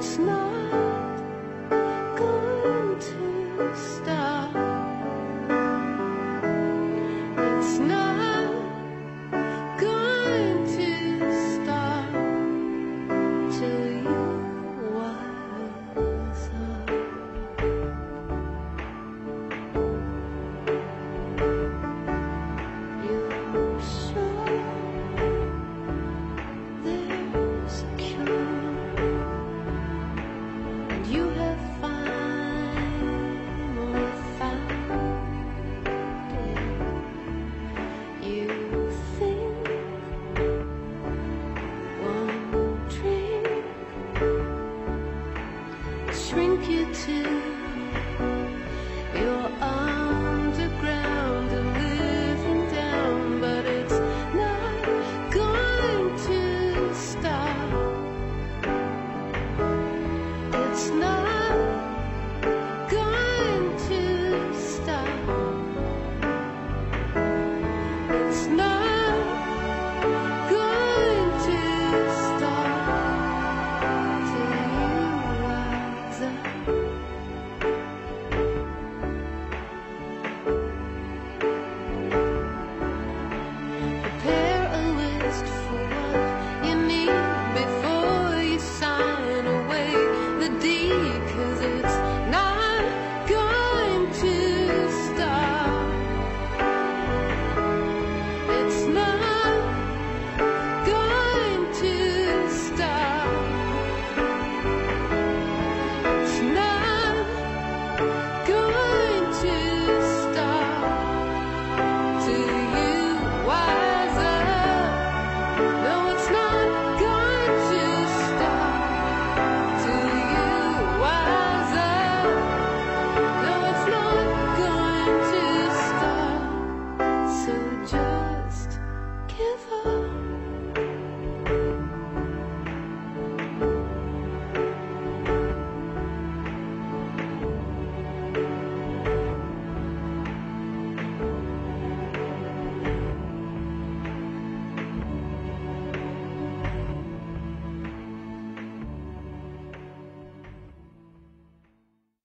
It's not. shrink you too.